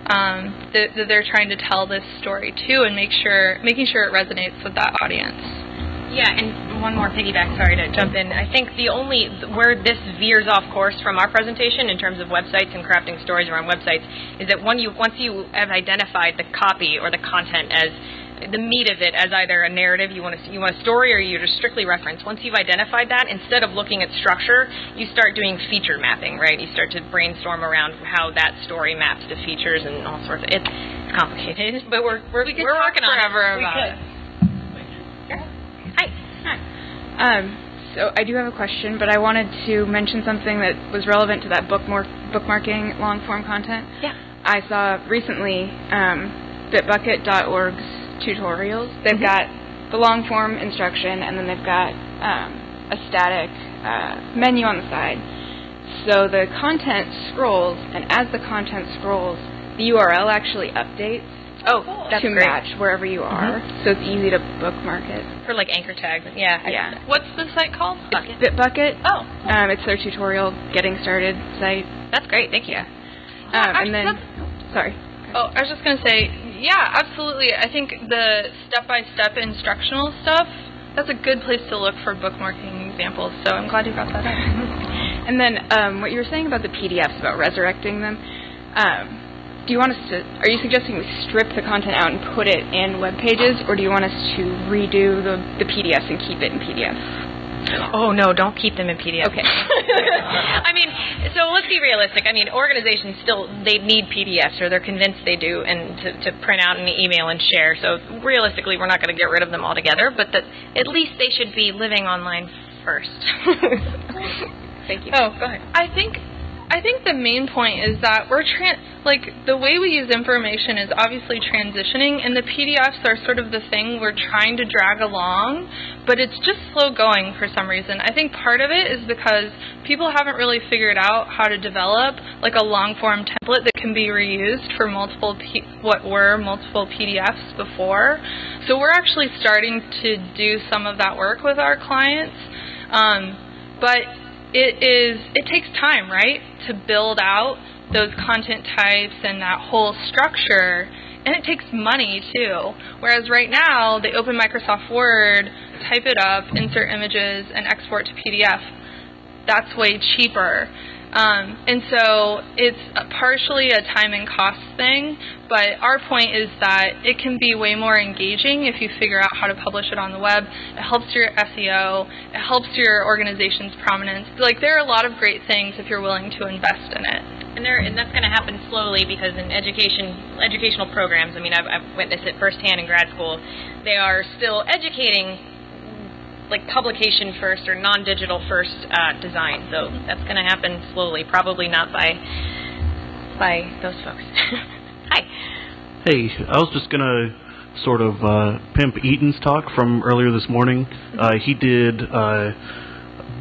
um, that, that they're trying to tell this story to, and make sure making sure it resonates with that audience. Yeah, and one more piggyback. Sorry to jump in. I think the only where this veers off course from our presentation in terms of websites and crafting stories around websites is that when you once you have identified the copy or the content as the meat of it as either a narrative you want to you want a story or you just strictly reference. Once you've identified that, instead of looking at structure, you start doing feature mapping, right? You start to brainstorm around how that story maps to features and all sorts. Of, it's complicated, but we're we're, we we're working on forever it. about it. Hi. Um, so I do have a question, but I wanted to mention something that was relevant to that bookmark bookmarking long form content. Yeah. I saw recently um, Bitbucket.org's tutorials. They've Mhm. got the long form instruction, and then they've got um, a static uh, menu on the side. So the content scrolls, and as the content scrolls, the URL actually updates Oh, that's to great. match wherever you are. So it's easy to bookmark it. For like anchor tags. Yeah. Yeah. What's the site called? Bucket. Bitbucket. Oh, Um, it's their tutorial getting started site. That's great. Thank you. Um, actually, and then, sorry. Oh, I was just going to say, yeah, absolutely. I think the step-by-step instructional stuff, that's a good place to look for bookmarking examples. So I'm glad you brought that up. And then um, what you were saying about the PDFs about resurrecting them. Um, do you want us to? Are you suggesting we strip the content out and put it in web pages, or do you want us to redo the the PDFs and keep it in PDF? Oh no, don't keep them in PDF. Okay. I mean, so let's be realistic. I mean, organizations still they need PDFs, or they're convinced they do, and to, to print out and email and share. So realistically, we're not going to get rid of them altogether, but that at least they should be living online first. Thank you. oh, go ahead. I think I think the main point is that we're tran- like the way we use information is obviously transitioning, and the PDFs are sort of the thing we're trying to drag along, but it's just slow going for some reason. I think part of it is because people haven't really figured out how to develop like a long form template that can be reused for multiple P- what were multiple PDFs before. So we're actually starting to do some of that work with our clients, um, but it is it takes time, right, to build out those content types and that whole structure, and it takes money too. Whereas right now, they open Microsoft Word, type it up, insert images, and export to PDF. That's way cheaper. Um, and so it's partially a time and cost thing, but our point is that it can be way more engaging if you figure out how to publish it on the web. It helps your SEO, it helps your organization's prominence. Like there are a lot of great things if you're willing to invest in it. And there, and that's going to happen slowly because in education, educational programs, I mean, I've, I've witnessed it firsthand in grad school. They are still educating, like publication first or non-digital first uh, design. So that's going to happen slowly, probably not by by those folks. Hi. Hey, I was just gonna sort of uh, pimp Eaton's talk from earlier this morning. Uh, he did uh,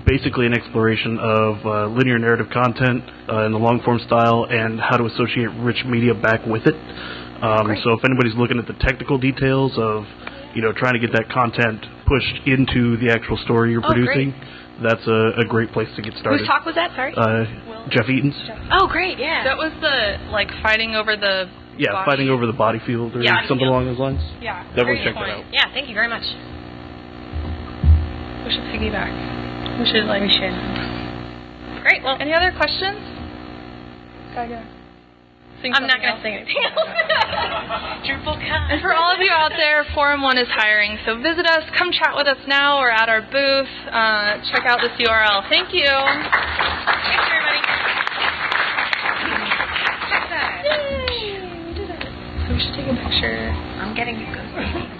basically an exploration of uh, linear narrative content uh, in the long form style and how to associate rich media back with it. Um, so if anybody's looking at the technical details of, you know, trying to get that content pushed into the actual story you're Oh, producing, that's a, a great place to get started. Whose talk was that? Sorry. Uh, Jeff Eaton's. oh, great. Yeah. That was the like fighting over the Yeah, body- fighting over the body field or Yeah, something yeah. along those lines. Yeah, Definitely great check that out. yeah. Thank you very much. We should piggyback. We should like. We should. Great. Well, Any other questions? Gotta go. Sing I'm not going to sing anything else. Triple cut. And for all of you out there, Forum One is hiring, so visit us, come chat with us now or at our booth. Uh, check out this URL. Thank you. Thanks, everybody. Check that. Yay. So we should take a picture. I'm getting you.